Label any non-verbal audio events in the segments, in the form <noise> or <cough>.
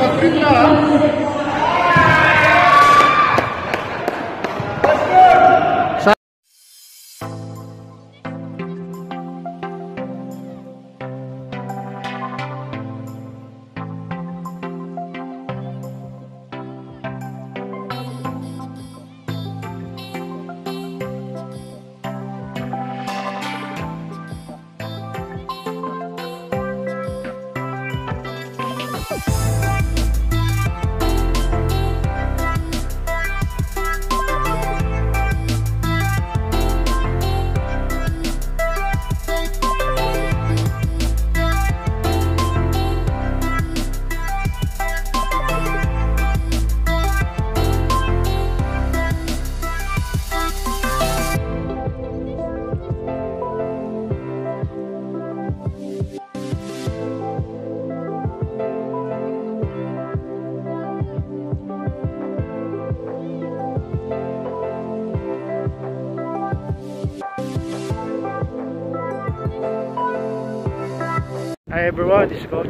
ಅದರಿಂದ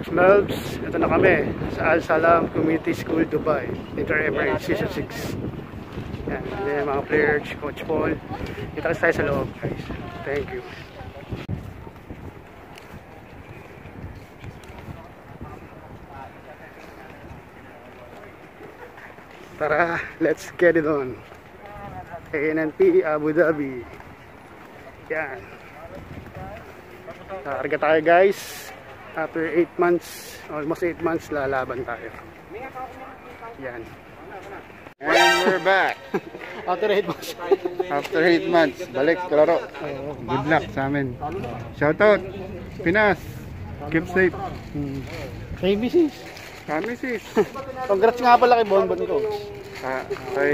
Coach Melbs. Ito na kami sa Al Salam Community School, Dubai. Later Emirates, Season 6. Yan, yan yung mga players, Coach Paul. Kita kasi tayo sa loob, guys. Thank you. Tara, let's get it on. ANNP Abu Dhabi. Yan. Nakarga tayo guys. After 8 months, almost 8 months, lalaban tayo. Yan. And we're back. <laughs> After 8 months. After 8 months, balik kalaro. Good luck sa amin. Shoutout, Pinas. Keep safe. KBCs. Kami sis. Congrats nga pala kay Bonbon ko. Ah, kay,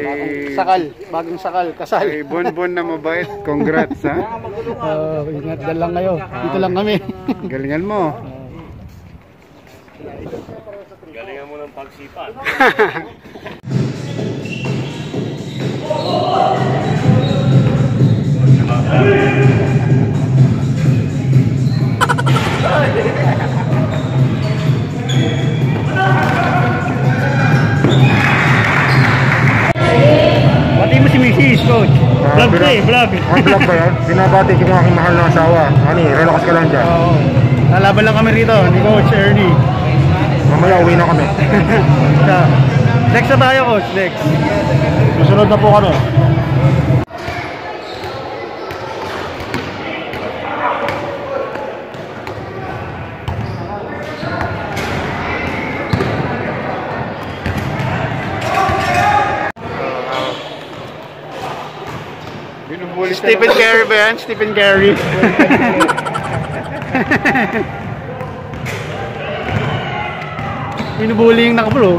Sakal, bagong sakal, kasal. kay Bonbon na mabait. Congrats ha. Uh, <laughs> ingat lang kayo. Dito lang kami. Galingan mo. <laughs> Ng pagsipan. Pati mo si Mrs. Coach. Ah, Vlog ko eh, vlog. Ang vlog ba <laughs> yan? Binabati ko ng aking mahal na asawa. Ani, relax ka lang dyan. Oo. Lalaban lang kami rito ni Coach Ernie. Mamaya uwi na kami. <laughs> Next na tayo, Coach. Next. Susunod na po kami. Stephen Curry ba yan? Stephen Curry. <laughs> Binubuli yung nakabro.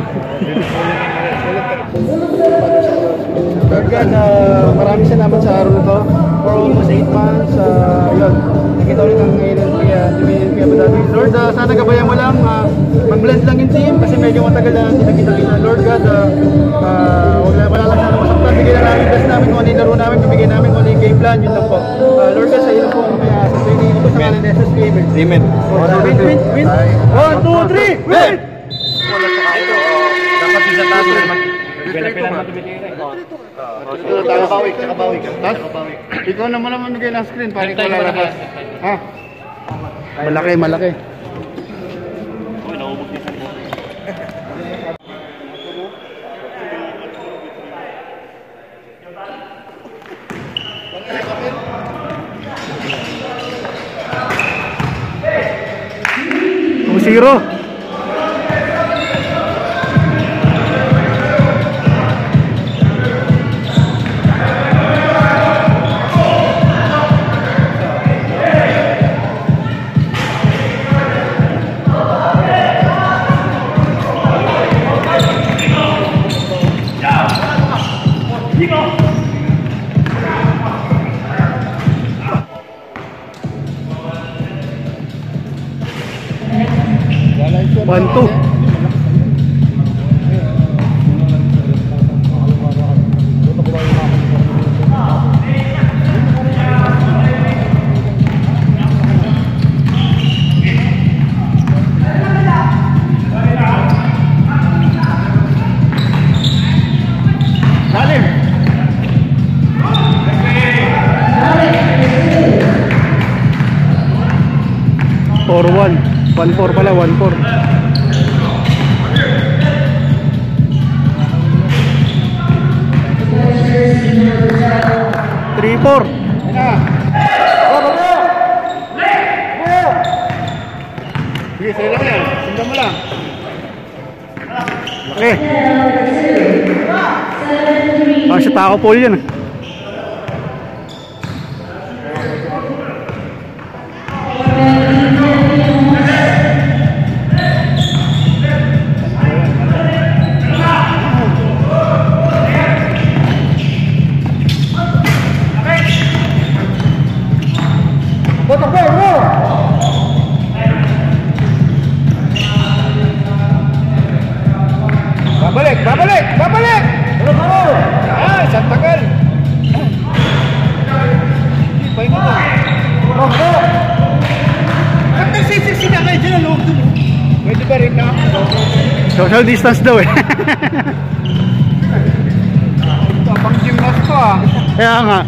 Again, uh, maraming salamat sa araw na to. For almost 8 months, uh, yun, nakita ulit ang ngayon kaya Division kaya Madami. Lord, uh, sana gabayan mo lang, uh, mag-blend lang yung team kasi medyo matagal na nakita-kita. Lord God, uh, uh, wala, wala lang sana masaktan. Bigyan na namin best namin kung ano yung laro namin, bibigyan namin kung ano yung game plan, yun lang po. Uh, Lord God, sa iyo po ang kaya sa training ko sa kanan SS Gamer. Amen. Win, win, win! 1, 2, 3, win! Naman. Pila-pila naman Nakabawi, nakabawi ka. Tas, ikaw naman naman bigay ng screen para ikaw lalabas. Ha? Malaki, malaki. Uy, naubog din sa zero. 4-1. 1-4 pala, 1-4. Three, four. Sige, sa'yo lang yan. Sundan mo lang. Laki. Ah, sa tao po yun. ah. Distance daw eh. Pang gymnast ko ah. Kaya nga.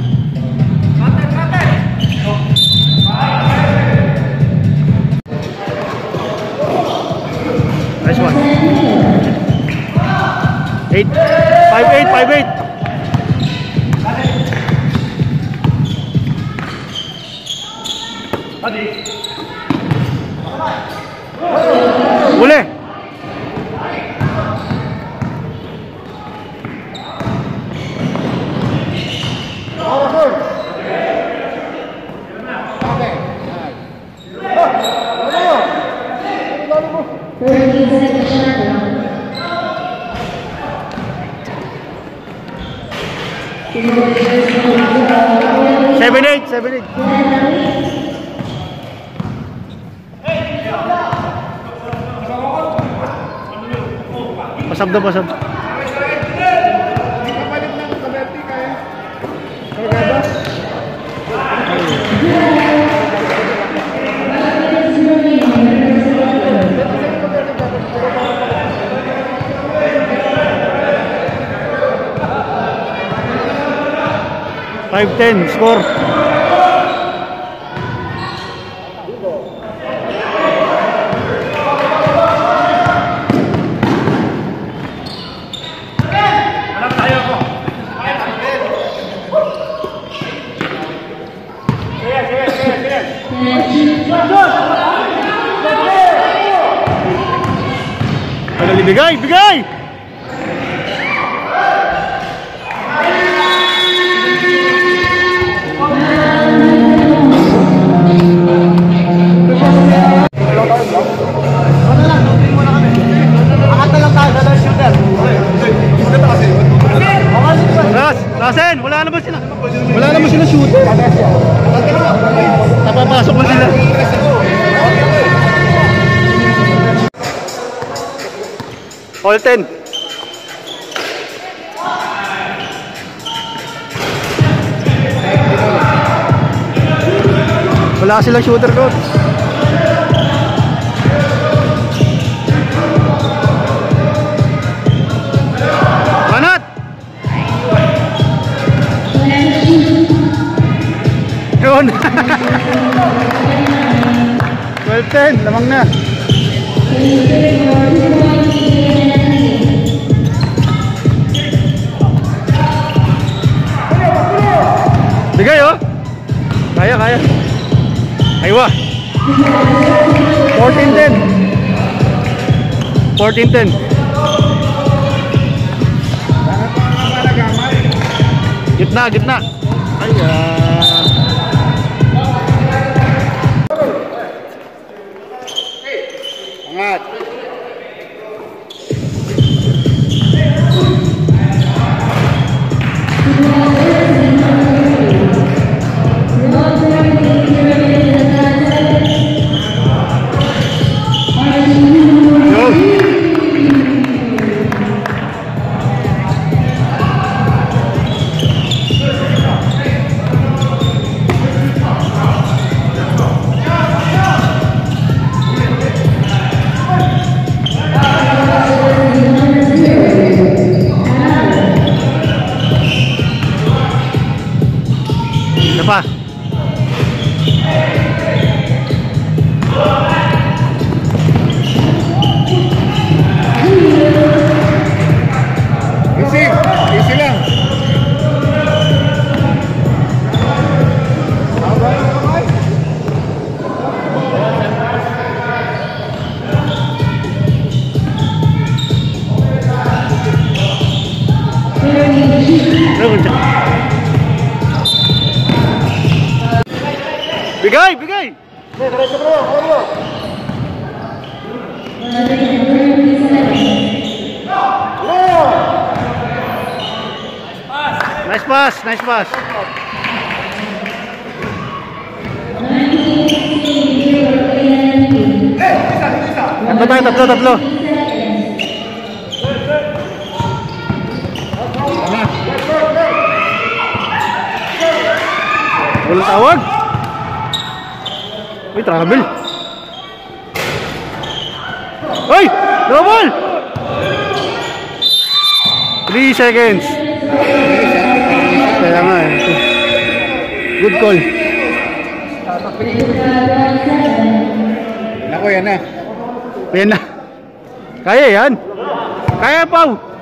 Nice one. Eight. Five eight, five eight. Uli. Daw, kaya. Kargado? Five ten, score. All 10. Wala silang shooter coach. Yun! 12-10, lamang na. Kaya, kaya. Aywa! 14-10. 14-10. Gitna, gitna. Ay, 快 Bigay, bigay! Nice pass, nice pass. Tatlo tayo, tatlo, tatlo. Walang tawag. Travel. Uy! Double! 3 seconds. Kaya nga eh. Good call. Ako yan na. Ayan na. Kaya yan. Kaya, Pau.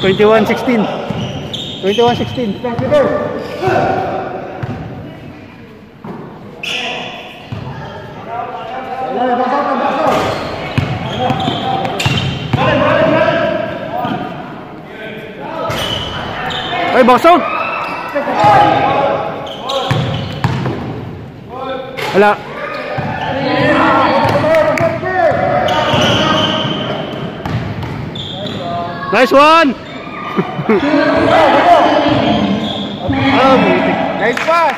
Twenty-one sixteen. Twenty-one sixteen. Out. Wala. Nice one. oh, butik. Nice pass!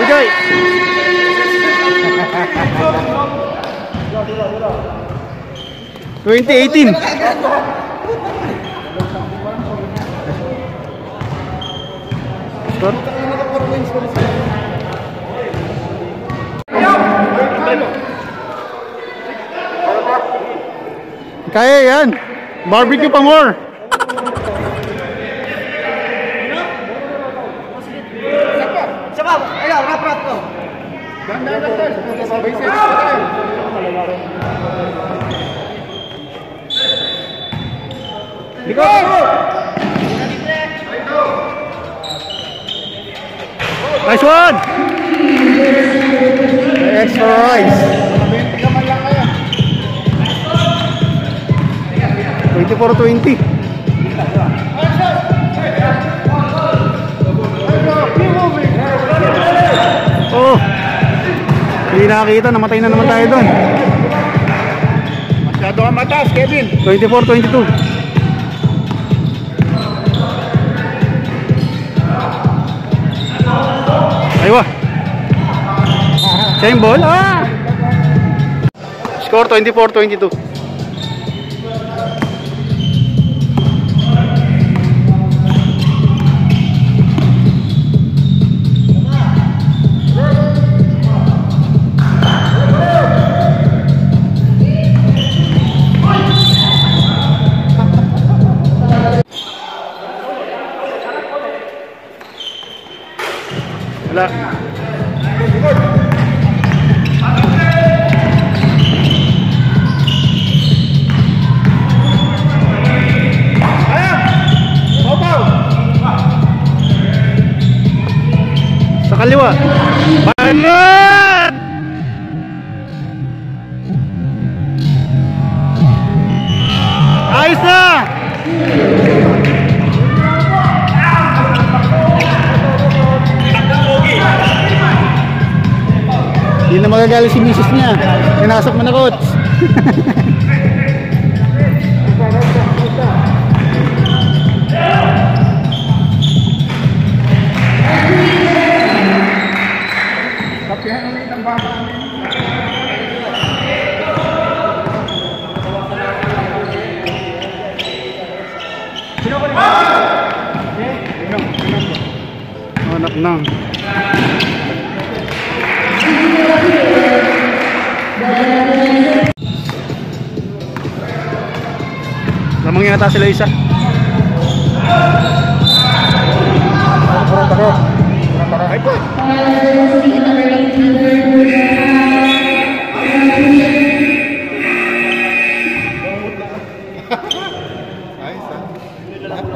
Bigay. Twenty eighteen. Score? Kaya yan. Barbecue pa more. Nice one. Extra rice. 24-20. Oh. Hindi nakakita, namatay na naman tayo doon. Masyado ka mataas, Kevin. 24-22. Aywa. Same ball. Ah! Score 24-22. Pinasok mo na coach. Anak nang. Lamang yata sila isa.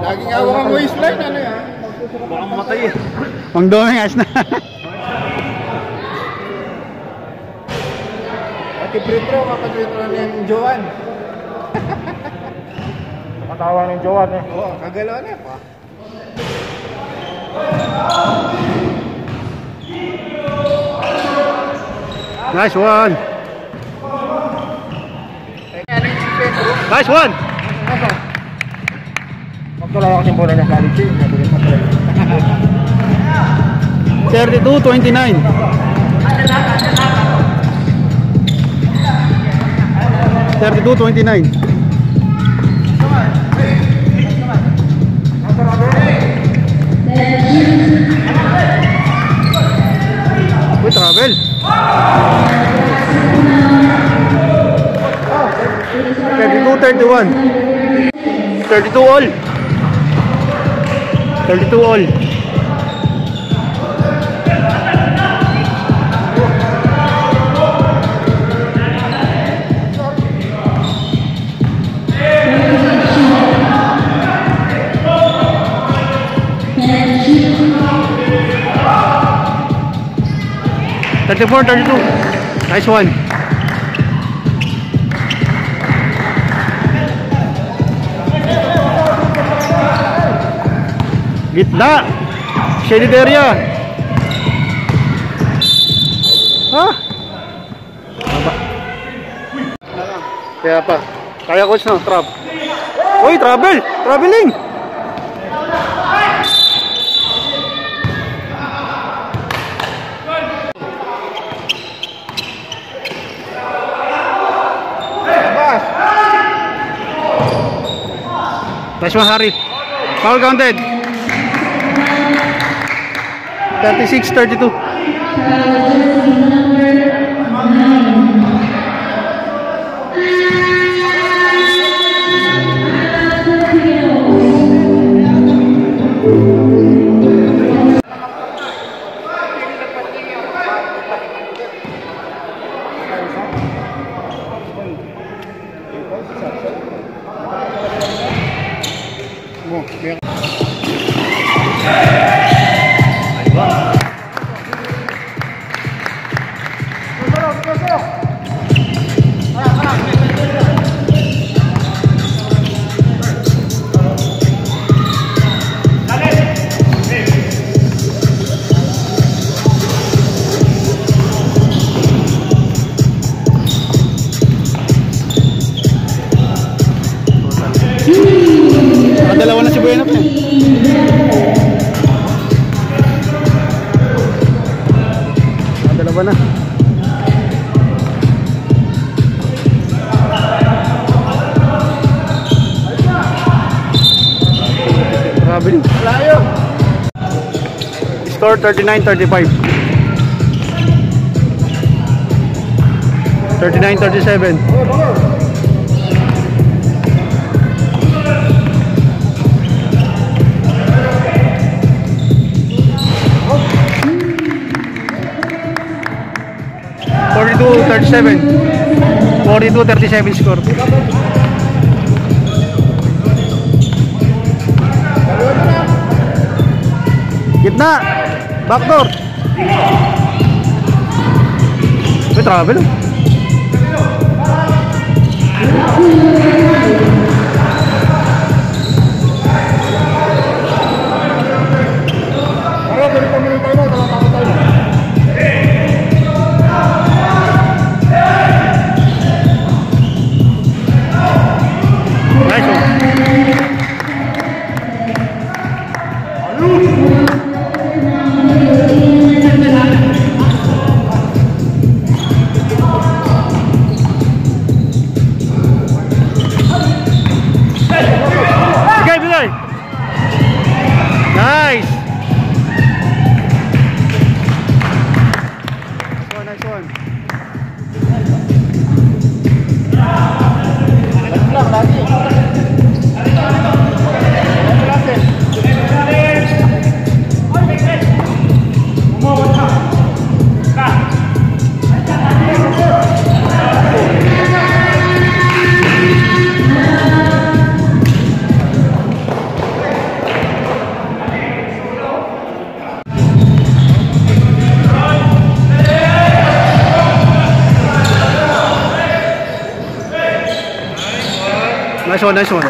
Kurang ka mo yung slime. Ano yan? Baka matay eh. Ang daming ice na. Pati pretro, kapatritro na yung Joan. Nakatawa ng Jowan eh. Oo, kagalaw na pa. nice one. Nice one. Magtulala ko yung bola niya galing siya. Nabilis na talaga. 32-29. 32-29. Uy, travel. Thirty-two, thirty-one. Thirty-two all. Thirty-two all. Thirty-four, thirty-two. Nice one. Gitna. Shaded area. Ha? Kaya pa. Kaya coach no, trap. Uy, travel! Traveling! Nice one, Harry. Foul counted. 36, 39 35 39 37 42 37 42 37 score. Gitna! Backdoor! May travel. One, nice one.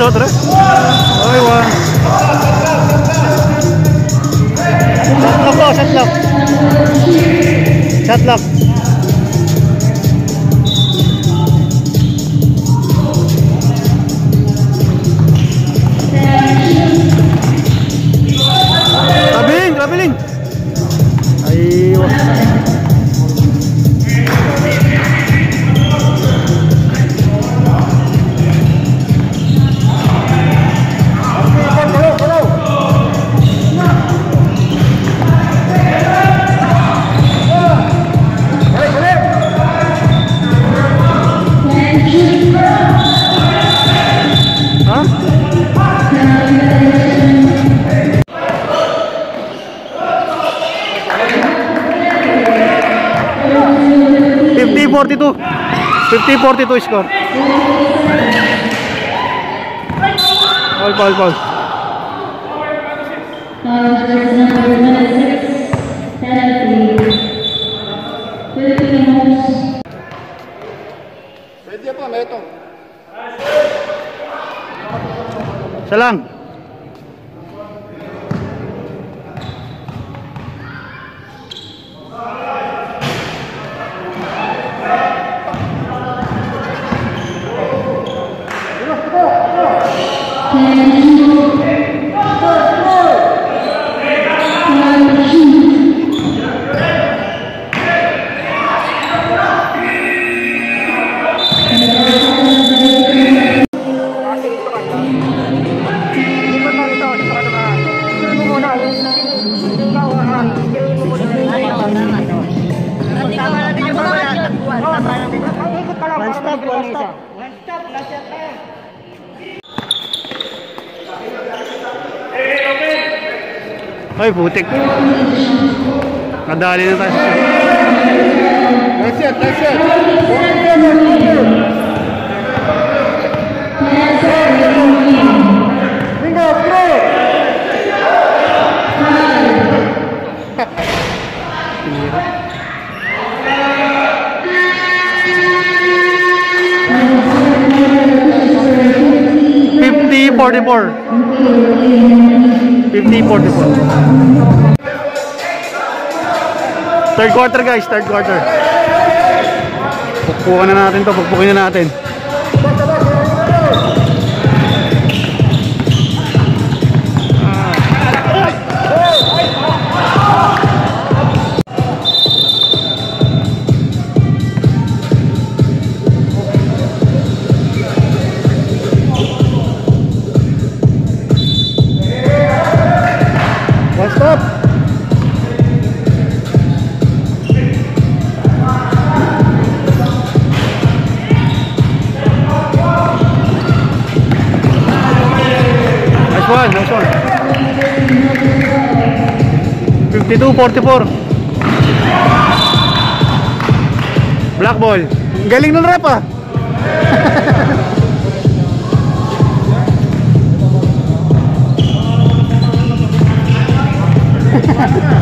Shot, tres. Ay, one. Shot lock shot lock. Shot lock. Two fifty forty two score ball ball ball Ay, putik. Nadali na tayo sa shot. Nice shot, nice shot. Bingo, bro! Fifty forty-four. Fifty forty-four. Third quarter guys, third quarter. Pukpukan na natin to, pukpukin na natin. 52-44. Black ball. Galing ng rep ah. Oh. <laughs>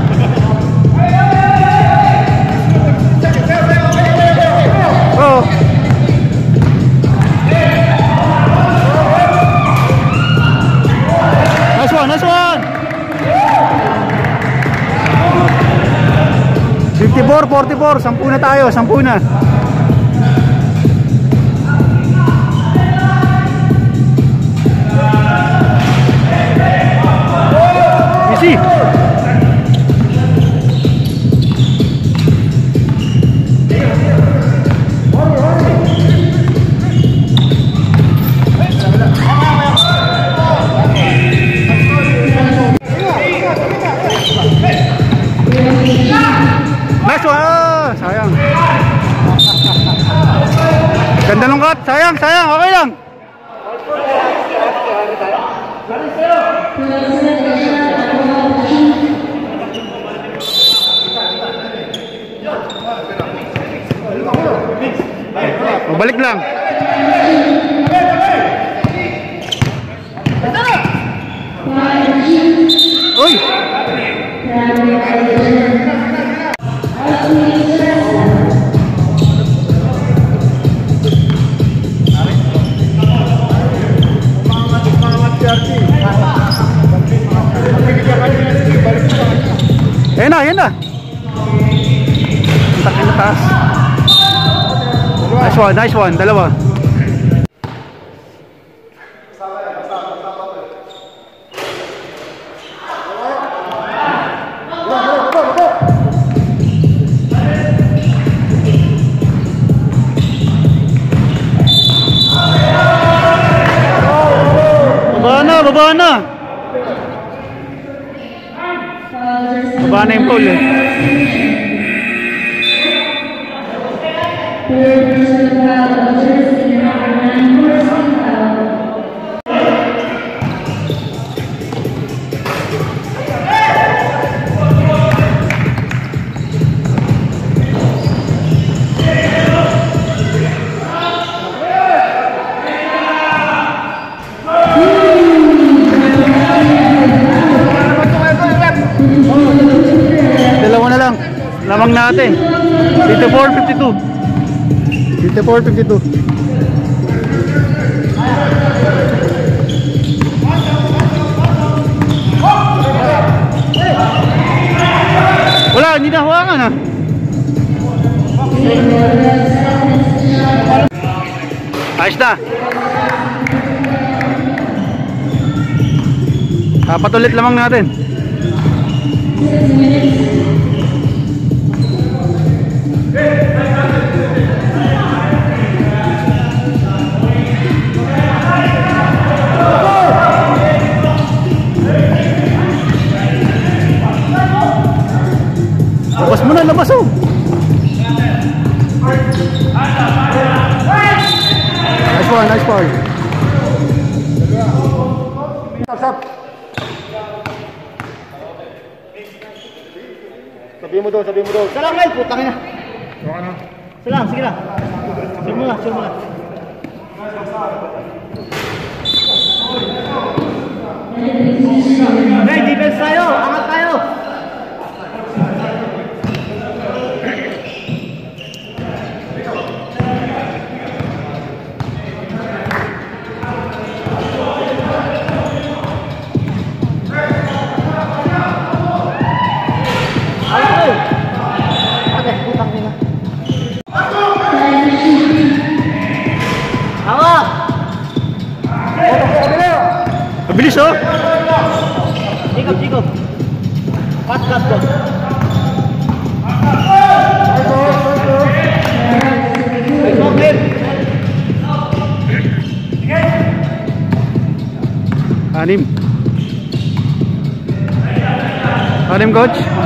44, sampu na tayo, sampu na. Easy. One, nice one. Dalawa. Baba na, baba na. Baba na yung pole eh. Lamang natin. 54, 52. 54, 52. Wala, hindi na hawakan ah. Ayos na. Apat ulit lamang natin. Mo na, labas oh. Nice one, nice one. Stop, stop. Sabihin mo doon, sabihin mo doon. Salang ngayon, putang ina. Na. Salang, sige na. Sige mo na, sige mo na. Hey, defense tayo! Anim, coach.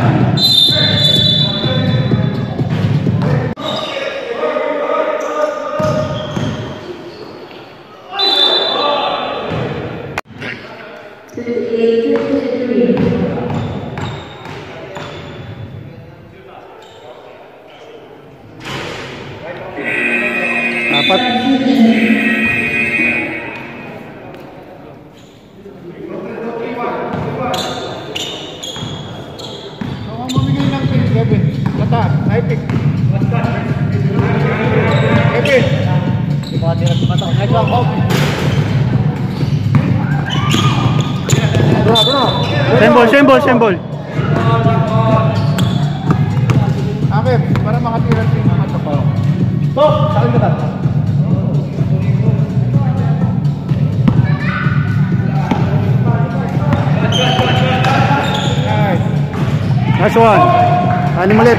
Same ball. Akip, para makatira sa mga tapaw. Stop! Sa akin ka? Nice. One. Anim ulit.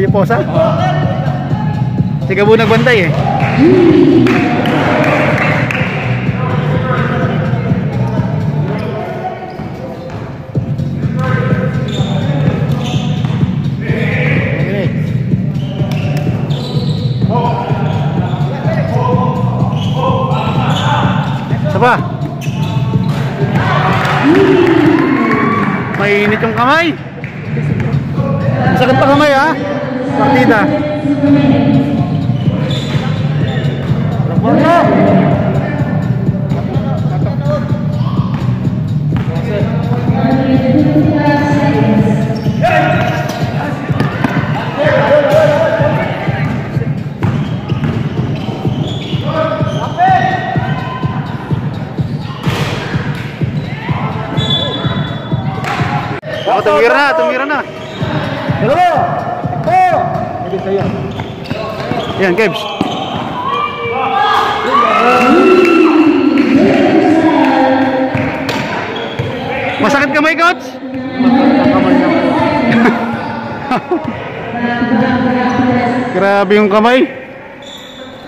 Yuposa. Si Gabo nagbantay eh. Isa pa. Mainit yung kamay. Sakit pa kamay ha. Partida. Yan, Kebs. Masakit kamay, coach? <laughs> Grabe yung kamay.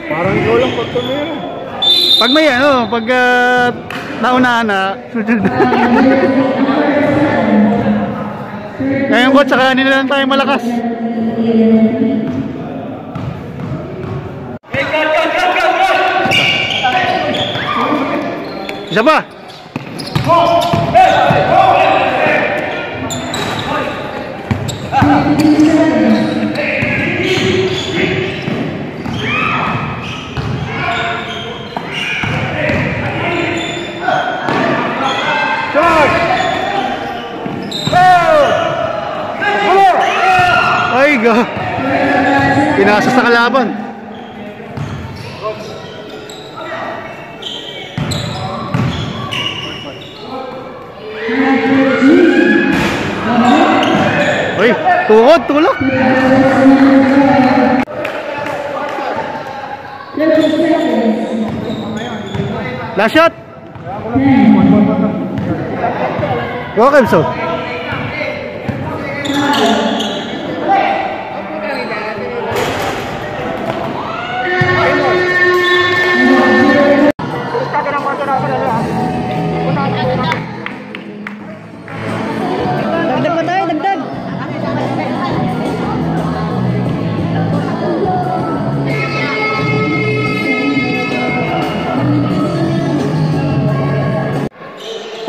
Parang ikaw lang pag tumira. Pag may ano, pag uh, naunahan na, susunod na. <laughs> Ngayon coach, saka kanina lang tayo malakas. Isa pa. Pinasa sa kalaban. Uy, tukod, tulak. Last shot. Go, Kemso.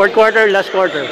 Fourth quarter, last quarter.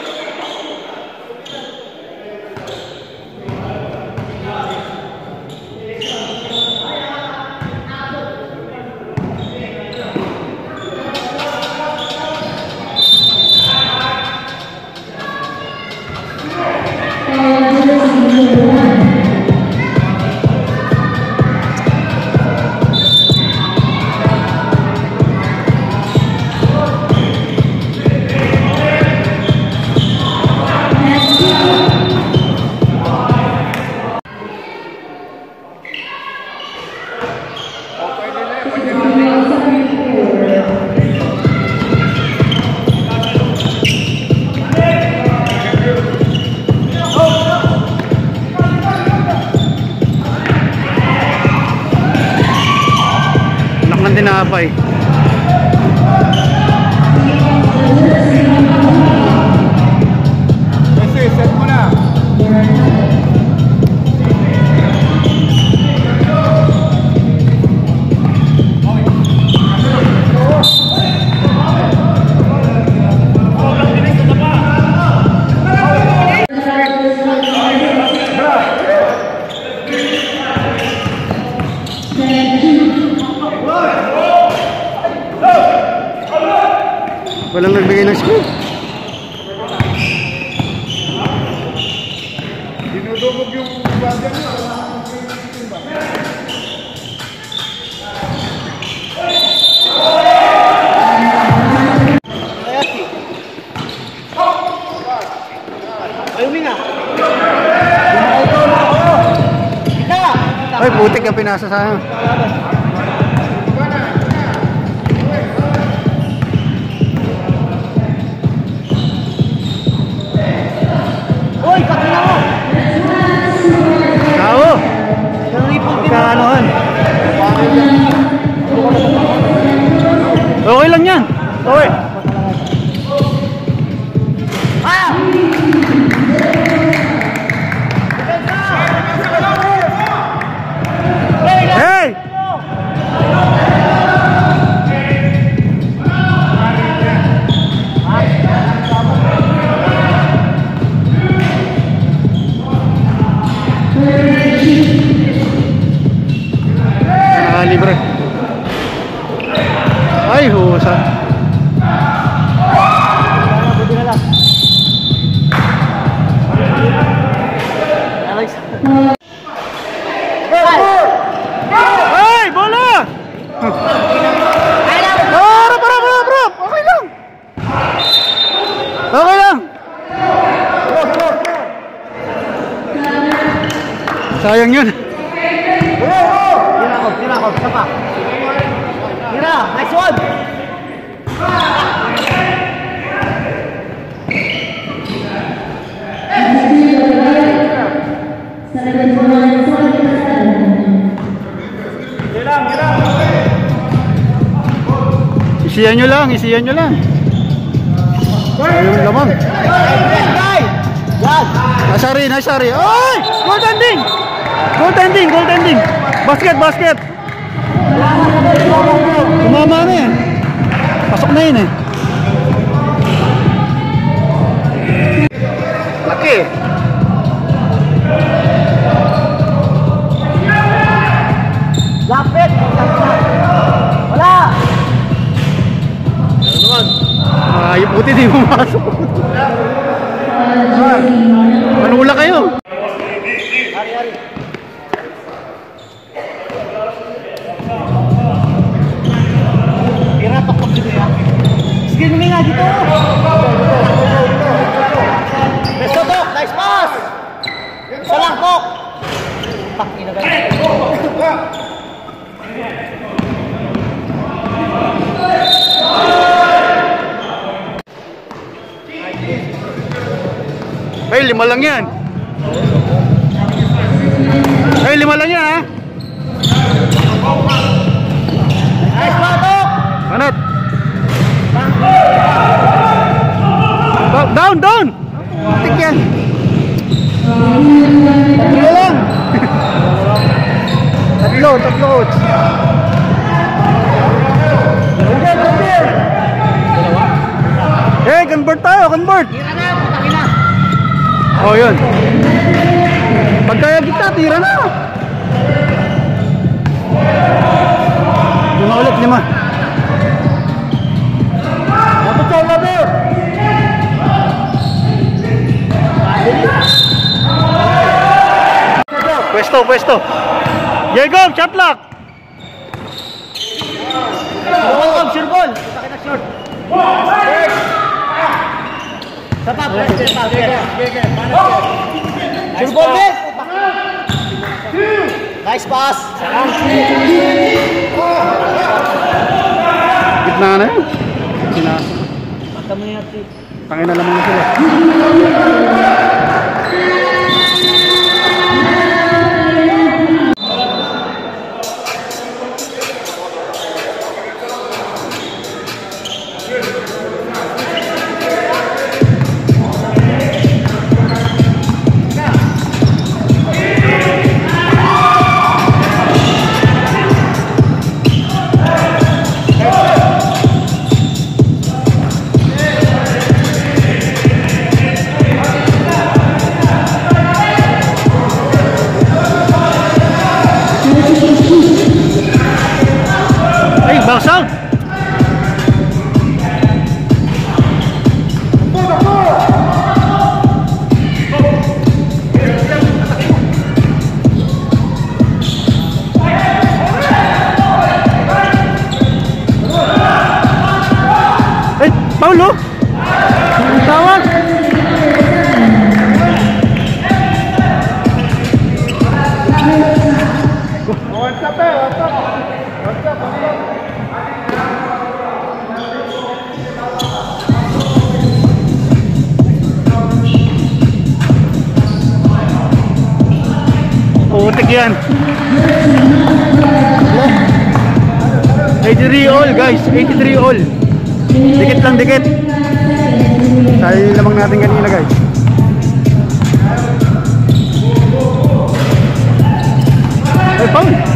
nasa sa Bantayan nyo lang. Ayun yung lamang. Nasari, nasari. Ay! Goal tending! Goal tending, goal tending. Basket, basket. Tumama na yan. Pasok na yun eh. Pwesto, pwesto. Diego, shot lock. Ball, sure ball. Sakit na short. Sa pa, press, press, press. Sure ball, eh. Nice pass. Gitna na yun. Sinasa. Pagka mo yung lamang na sila. 上 Putik yan. 83 all guys, 83 all. Dikit lang dikit. Tayo lamang natin kanina guys. Ay, foul.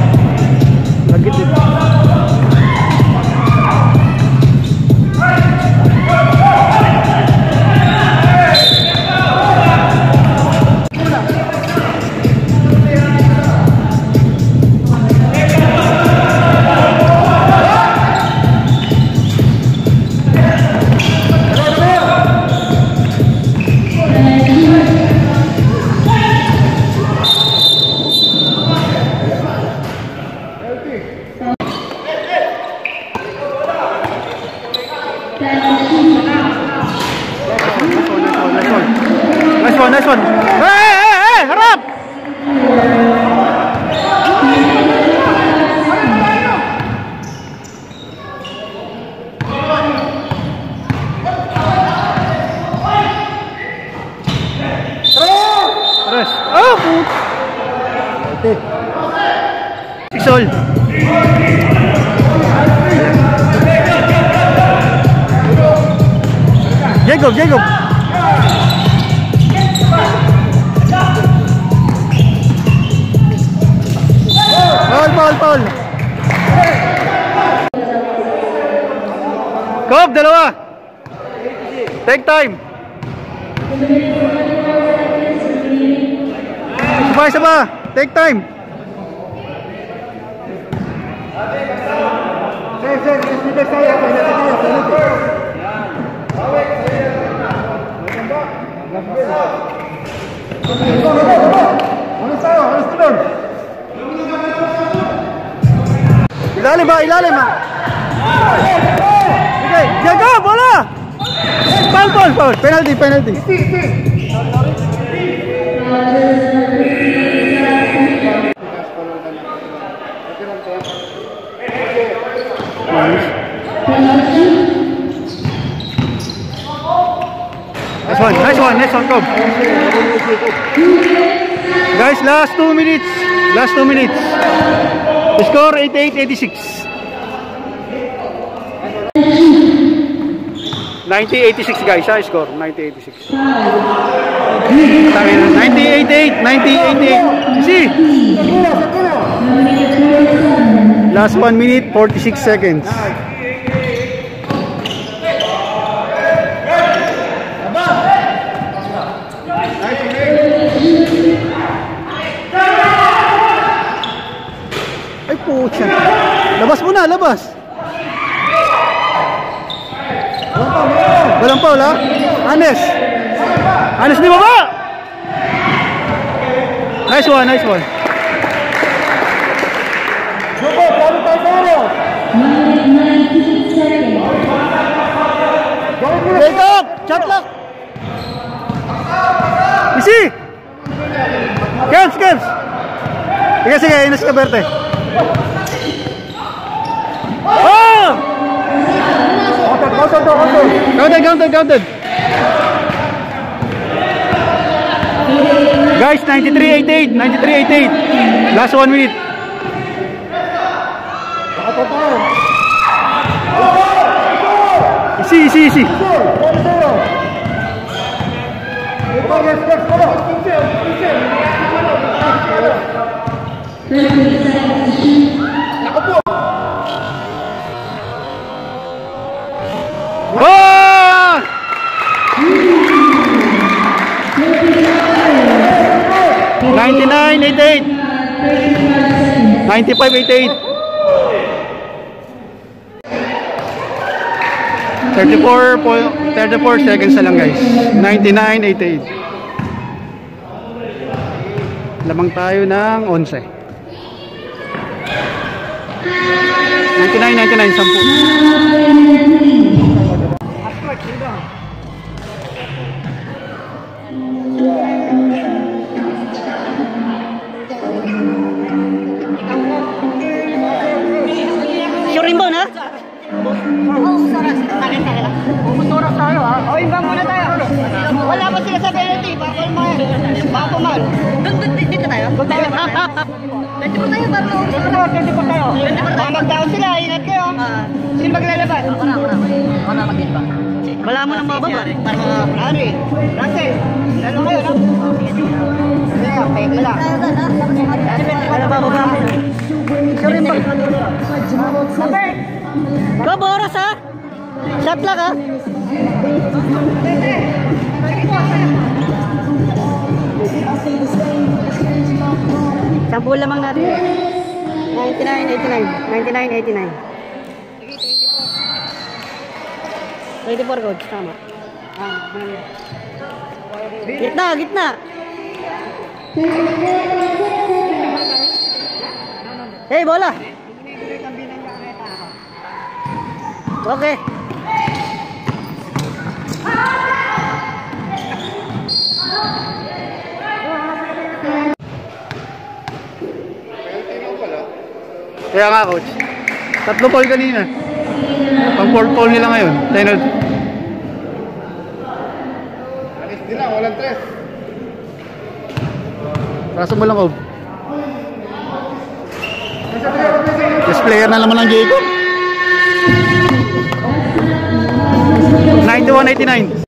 Cobb, dalawa. Take time. Sabay, sabay. Take time. Ilalim ba? Ilalim ba? Okay, Jacob, bola! Foul, foul, foul. Penalty, penalty. Nice one, nice one, nice one, Cobb. Guys, last two minutes. Last two minutes. Score 88-86. 90-86 guys, ha? Score 90-86. 90-88, 90-88. See? Last 1 minute, 46 seconds. Ay, pucha. Labas mo na, labas. Walang foul, ha? Anes. Anes, di baba! Nice one, nice one. Jacob! Shot lock! Easy! Kems, Kems! Sige, sige, Ines Caberte. Oh! Counted, counted. Counted, counted, counted. Guys, 93.88. 93.88. Last one minute. Easy, easy, easy. Thank you. 95.88 34, 34 seconds na lang guys. 99.88 lamang tayo ng 11 99.99 99, 10 man. Doon, doon, dito tayo. Doon tayo. 24 tayo, para maubos ko na. 24 tayo. Mag-down sila, ingat kayo. Sino maglalaban? Ako na, ako na. Ako na mag ba? Wala mo nang mababa. Para mga Ari, Russell, lalo kayo, no? Sige nga, peke lang. Wala ba baba? Go, Boras ha? Shot lang ha? Sampu lamang natin. 99, 89. 99, 89. 24 coach, tama. Ah. Gitna, gitna. Hey, bola. Okay. Kaya nga coach. Tatlo ball kanina. Pang fourth ball nila ngayon. Final. Alis din lang, walang tres. Raso mo lang, Ob. Best player na naman ng Jacob. 91-89.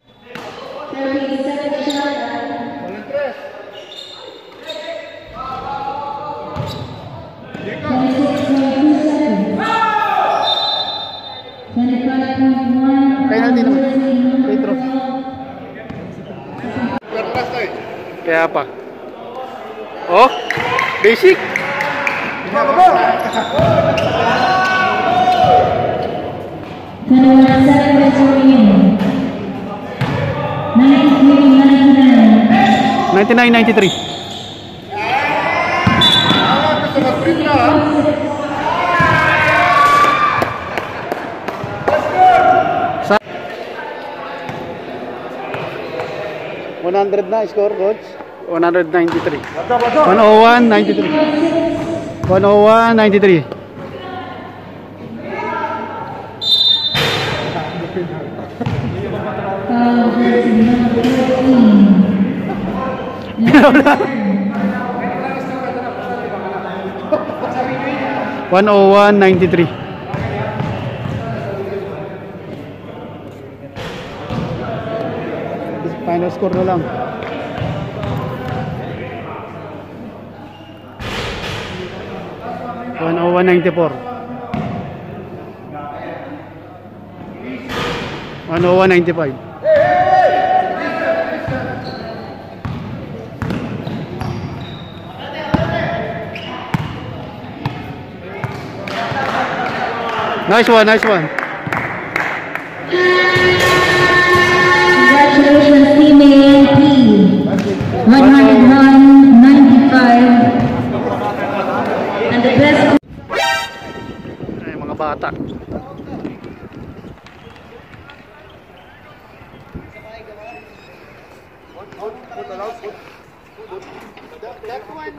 Penalty naman. Free throw. Third class to eh. Kaya pa. Oh, basic. Ninety-nine, ninety-three. Ah, 100 na score, coach? 193. 101, 93. 101, 93. Score na lang. One oh ninety four. One oh ninety five. Nice one, nice one. Ay, mga bata.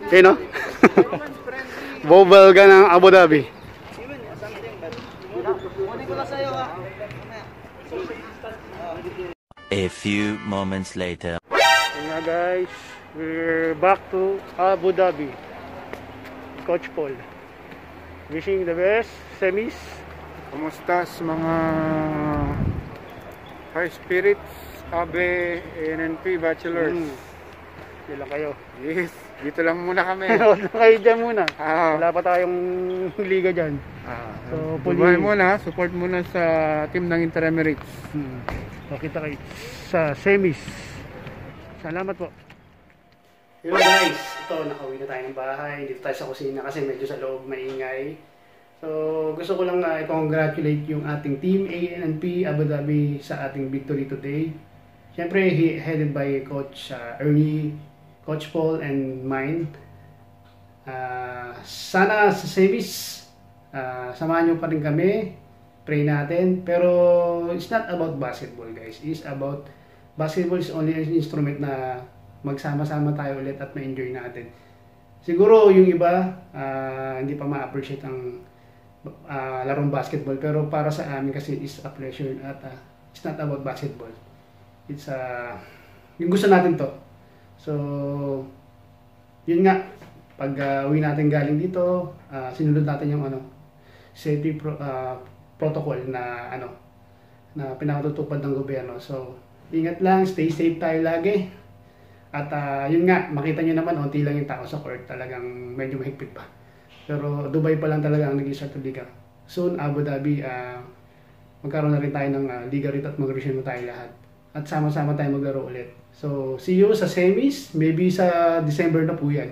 Okay, no? <laughs> Bobal ka ng Abu Dhabi. A few moments later. Nga guys, we're back to Abu Dhabi. Coach Paul. Wishing the best, semis. Kumusta sa mga high spirits, AB, NNP, bachelors? Mm. Sila kayo. Yes, dito lang muna kami. <laughs> Huwag na kayo dyan muna. Ah, Wala pa tayong liga dyan. ah, So, Dubai puli- muna, support muna sa team ng Inter Emirates. Hmm. Makita kayo sa semis. Salamat po. Hello guys, ito nakauwi na tayo ng bahay. Dito tayo sa kusina kasi medyo sa loob maingay. So gusto ko lang na i-congratulate yung ating team ANP Abu Dhabi sa ating victory today. Siyempre he- headed by Coach uh, Ernie, Coach Paul and mine. Ah, sana sa semis ah, samahan nyo pa rin kami pray natin. Pero it's not about basketball guys. It's about basketball is only an instrument na magsama-sama tayo ulit at ma-enjoy natin. Siguro yung iba ah, hindi pa ma-appreciate ang ah, larong basketball pero para sa amin kasi is a pleasure at ah, it's not about basketball. It's a yung gusto natin to. So yun nga pag ah, uwi natin galing dito, ah, sinunod natin yung ano, safety pro- ah, protocol na ano, na pinakatutupad ng gobyerno. So, ingat lang, stay safe tayo lagi. At ah, yun nga, makita nyo naman, unti lang yung tao sa court. Talagang medyo mahigpit pa. Pero Dubai pa lang talaga ang naging start ng liga. Soon, Abu Dhabi, ah, magkaroon na rin tayo ng ah, liga rito at mag-resume tayo lahat. At sama-sama tayo maglaro ulit. So, see you sa semis. Maybe sa December na po yan.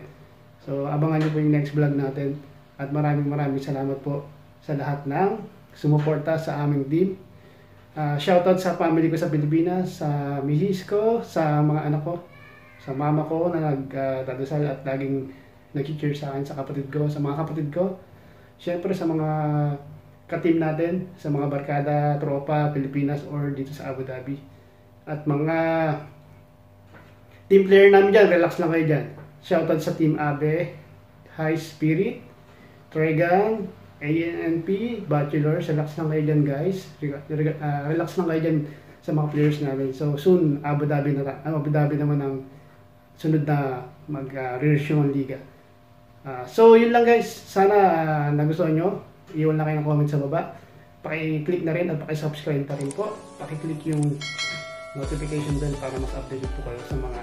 So, abangan nyo po yung next vlog natin. At maraming maraming salamat po sa lahat ng sumuporta sa aming team. Ah, shoutout sa family ko sa Pilipinas, sa misis ko, sa mga anak ko, sa mama ko na nagdadasal at laging nag-cheer sa akin, sa kapatid ko, sa mga kapatid ko. Siyempre sa mga ka-team natin, sa mga barkada, tropa, Pilipinas or dito sa Abu Dhabi. At mga team player namin dyan, relax lang kayo dyan. Shoutout sa Team Abe, High Spirit, Tregan, ANP, Bachelor, relax lang kayo dyan guys. Ah, relax lang kayo dyan sa mga players namin. So soon, Abu Dhabi na ah, Abu Dhabi naman ang sunod na mag-resume ang liga. Ah, so yun lang guys, sana ah, nagustuhan nyo. Iwan lang kayo ng comment sa baba. Paki-click na rin at paki-subscribe pa rin po. Paki-click yung notification bell para mas updated po kayo sa mga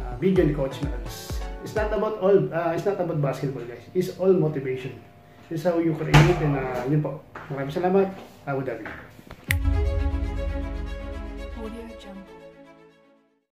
ah, video ni Coach Mel's. It's not about all, ah, it's not about basketball guys. It's all motivation. Is how you create and ah, yun po. Maraming salamat. Abu Dhabi.